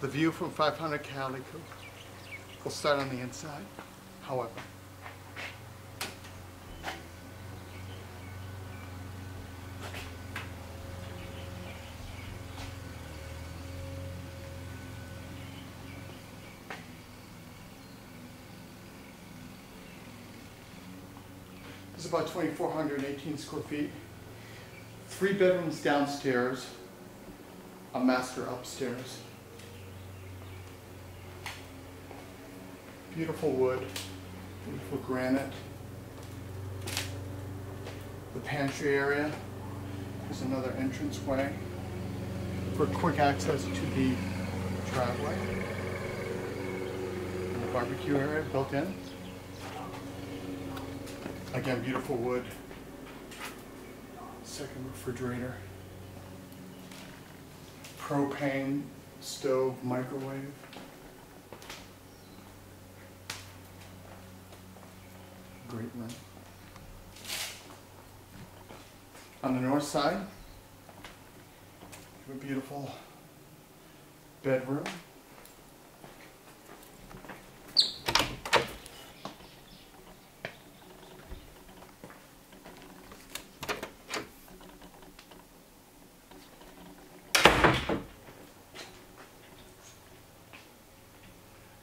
The view from 500 Kai Hele Ku will start on the inside, however. It's about 2,418 square feet. Three bedrooms downstairs, a master upstairs. Beautiful wood, beautiful granite. The pantry area is another entranceway for quick access to the driveway. And the barbecue area built in. Again, beautiful wood. Second refrigerator. Propane stove, microwave. On the north side, you have a beautiful bedroom.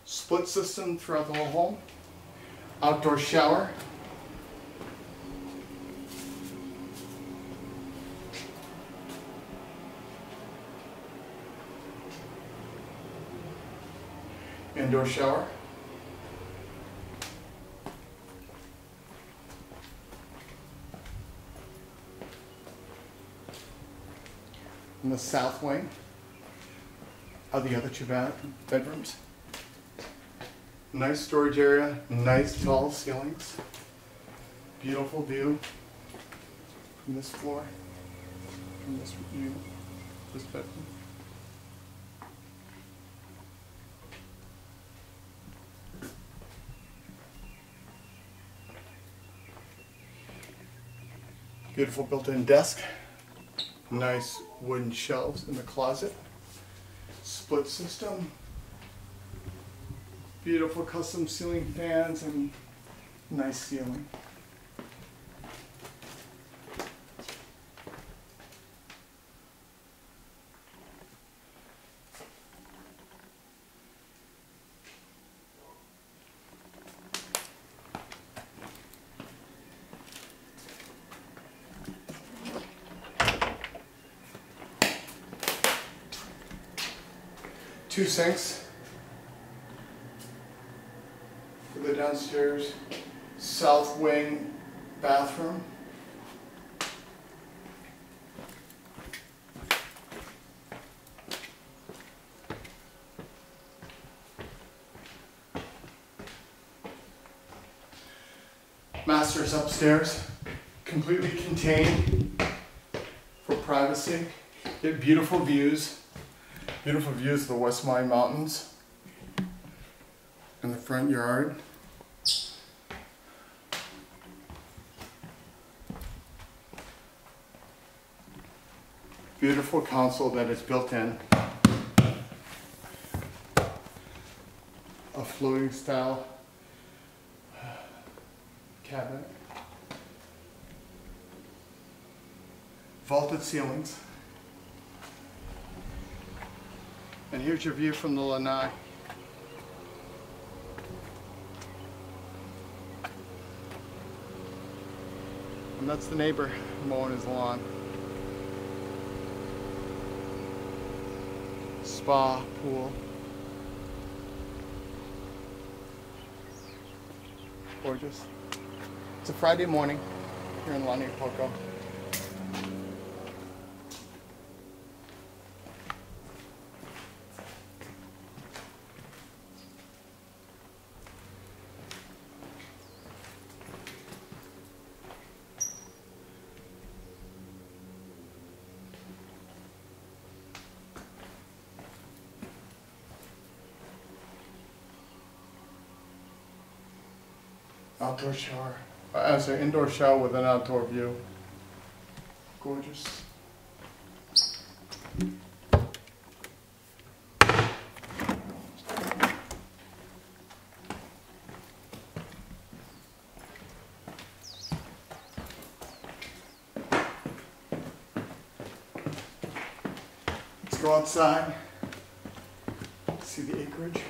Split system throughout the whole home. Outdoor shower. Indoor shower. In the south wing are the other two bedrooms. Nice storage area, nice tall ceilings. Beautiful view from this floor, from this view, this bedroom. Beautiful built-in desk. Nice wooden shelves in the closet. Split system. Beautiful custom ceiling fans and nice ceiling. Two sinks for the downstairs south wing bathroom. Master's upstairs, completely contained for privacy. Get beautiful views. Beautiful views of the West Maui Mountains in the front yard. Beautiful console that is built in. A floating style cabinet. Vaulted ceilings. And here's your view from the lanai. And that's the neighbor mowing his lawn. Spa, pool. Gorgeous. It's a Friday morning here in Lanai, Lani Outdoor shower. Uh, as an indoor shower with an outdoor view. Gorgeous. Let's go outside, see the acreage.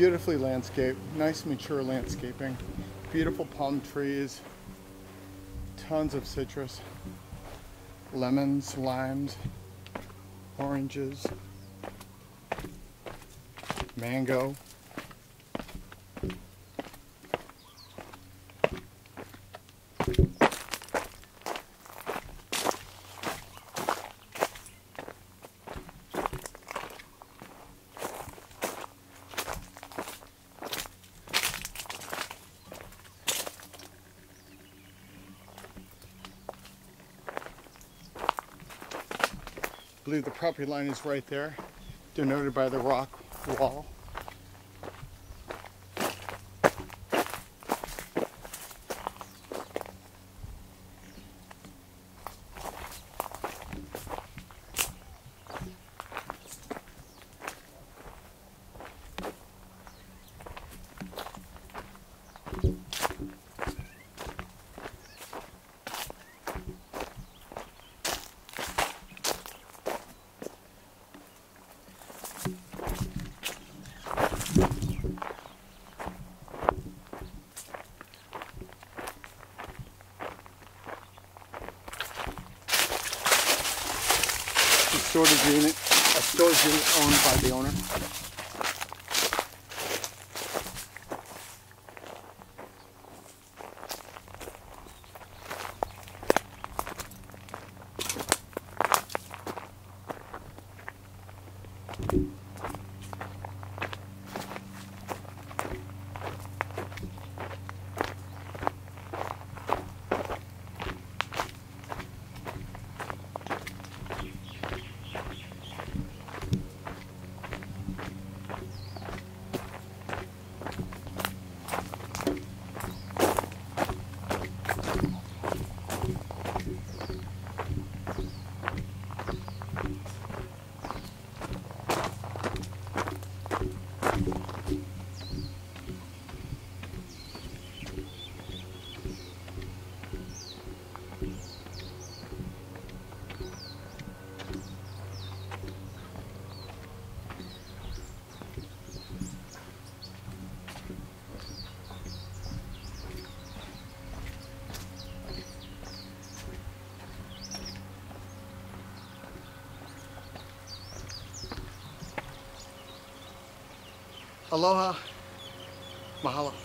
Beautifully landscaped, nice mature landscaping, beautiful palm trees, tons of citrus, lemons, limes, oranges, mango. Believe the property line is right there, denoted by the rock wall. Storage unit, a storage unit owned by the owner. Aloha. Mahalo.